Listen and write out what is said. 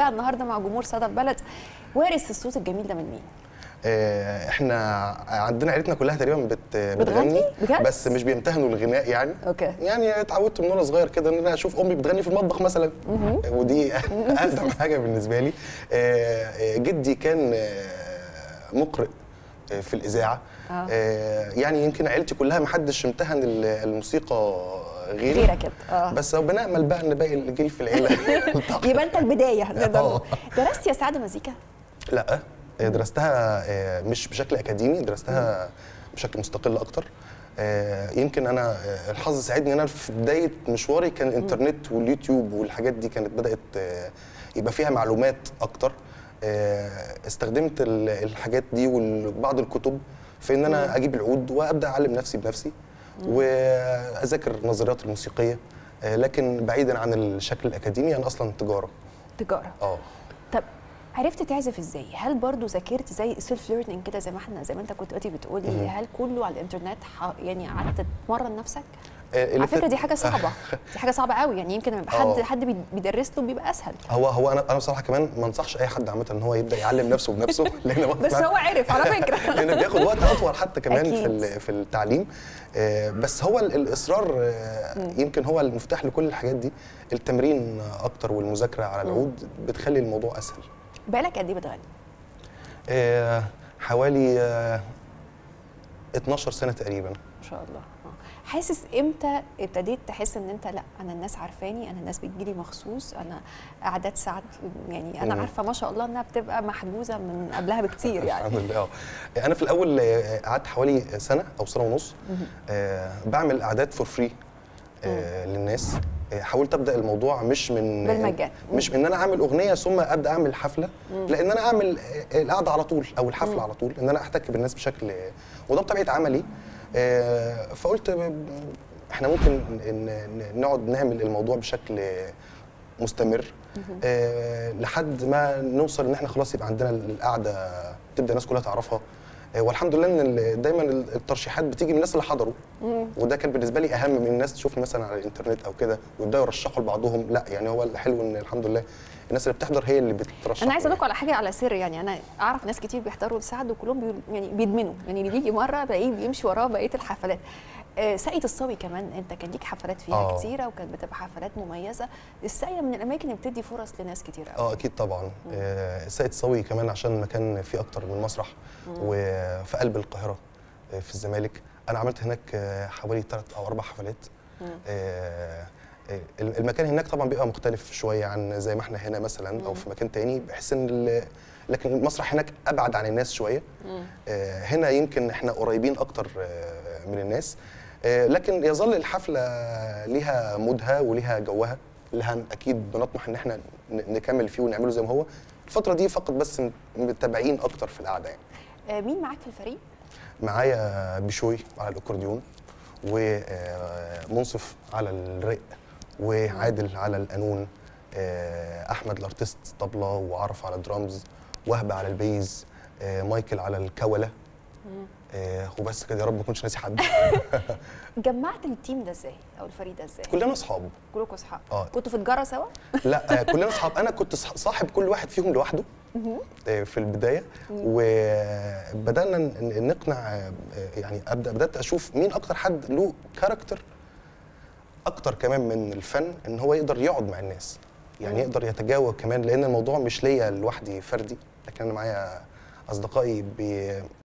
بقى النهارده مع جمهور صدى البلد. وارث الصوت الجميل ده من مين؟ آه، إحنا عندنا عيلتنا كلها تقريبا بت بتغني؟ بجد؟ بس مش بيمتهنوا الغناء يعني. أوكي. يعني اتعودت من وأنا صغير كده ان أنا أشوف امي بتغني في المطبخ مثلا. ودي اقدم حاجة بالنسبة لي. آه، آه، جدي كان آه، مقرئ. آه، في الإذاعة. آه. آه، يعني يمكن عيلتي كلها ما حدش امتهن ال- الموسيقى غيري. غيرك كده آه. بس بنأمل بقى إن باقي الجيل في العيلة. يبقى انت البداية نقدر آه. درست يا سعد مزيكا؟ لا آه، درستها آه، مش بشكل أكاديمي درستها بشكل مستقل أكتر. آه، يمكن أنا آه، الحظ ساعدني إن أنا في بداية مشواري كان الإنترنت واليوتيوب والحاجات دي كانت بدأت آه، يبقى فيها معلومات أكتر. آه، استخدمت ال- الحاجات دي وبعض الكتب في إن أنا أجيب العود وأبدأ أعلم نفسي بنفسي وأذاكر النظريات الموسيقية. آه، لكن بعيدا عن الشكل الأكاديمي أنا أصلا تجارة. تجارة. آه. طب عرفت تعزف إزاي؟ هل برضو ذاكرت زي self learning كده زي ما إحنا زي ما أنت كنت دلوقتي بتقولي هل كله على الإنترنت؟ يعني قعدت تتمرن نفسك؟ آه، على فكرة دي حاجة صعبة. دي حاجة صعبة قوي. يعني يمكن لما حد آه. حد بي- بيدرس له بيبقى أسهل. هو هو أنا أنا بصراحة كمان ما انصحش أي حد عامة إن هو يبدأ يعلم نفسه بنفسه. لأن بس هو عرف على فكرة. لأن بياخد وقت أطول حتى كمان في في التعليم. آه، بس هو ال- الإصرار يمكن هو المفتاح لكل الحاجات دي. التمرين أكتر والمذاكرة على العود بتخلي الموضوع أسهل. بقالك قد إيه بتغني؟ حوالي آه، 12 سنة تقريبا. ما شاء الله. حاسس إمتى ابتديت تحس ان انت لا أنا الناس عارفاني أنا الناس بتجيلي مخصوص أنا قعدات ساعات يعني أنا. عارفة ما شاء الله انها بتبقى محجوزة من قبلها بكتير يعني. الحمد لله. آه أنا في الأول آه، قعدت حوالي سنة أو سنة ونص آه، بعمل قعدات for free للناس. حاولت أبدأ الموضوع مش من بالمجان. مش من إن أنا أعمل أغنية ثم أبدأ أعمل حفلة. لأن أنا أعمل القعدة على طول أو الحفلة على طول إن أنا أحتك بالناس بشكل وده بطبيعة عملي. آه، فقلت إحنا ممكن نقعد نعمل الموضوع بشكل مستمر. آه لحد ما نوصل إن إحنا خلاص يبقى عندنا القعدة تبدأ الناس كلها تعرفها. والحمد لله إن دايما الترشيحات بتيجي من الناس اللي حضروا. وده كان بالنسبة لي أهم من الناس تشوف مثلا على الإنترنت أو كده ويبداوا يرشحوا لبعضهم. لا يعني هو الحلو إن الحمد لله الناس اللي بتحضر هي اللي بترشح. أنا عايزة أقول لكم على حاجة على سر يعني أنا أعرف ناس كتير بيحضروا لسعد وكلهم بي يعني بيدمنوا. يعني اللي بيجي مرة بلاقيه بيمشي وراه بقية الحفلات. آه ساقية الصاوي كمان. انت كان ليك حفلات فيها آه. كتيرة وكانت بتبقى حفلات مميزة. الساقية من الأماكن اللي بتدي فرص لناس كتير قوي آه أكيد طبعا. آه ساقية صاوي كمان عشان مكان فيه أكتر من مسرح وفي قلب القاهرة آه في الزمالك. أنا عملت هناك آه حوالي ثلاث أو أربع حفلات. آه آه، المكان هناك طبعا بيبقى مختلف شوية عن زي ما إحنا هنا مثلا أو في مكان تاني بحس إن لكن المسرح هناك أبعد عن الناس شوية. آه هنا يمكن إحنا قريبين أكتر آه من الناس. آه لكن يظل الحفلة ليها مودها وليها جوها. اللي هن أكيد بنطمح إن إحنا نكمل فيه ونعمله زي ما هو. الفترة دي فقط بس متابعين أكتر في القعدة يعني. آه مين معاك في الفريق؟ معايا بشوي على الأكورديون ومنصف على الرق وعادل على القانون آه، أحمد الأرتست طبلة وعرف على الدرامز وهبة على ال bass آه، مايكل على الكوله آه، وبس كده يا رب ما اكونش ناسي حد. جمعت ال team ده إزاي؟ أو الفريق ده إزاي؟ كلنا اصحاب. كلكم اصحاب. آه. كنتوا في تجارة سوا؟ لا آه، كلنا اصحاب. أنا كنت صاحب كل واحد فيهم لوحده. آه، في البداية. وبدأنا نقنع آه، يعني أبدأ بدأت أشوف مين أكتر حد له character أكتر كمان من الفن إن هو يقدر يقعد مع الناس. يعني يقدر يتجاوب كمان لأن الموضوع مش ليا لوحدي فردي. لكن أنا معايا أصدقائي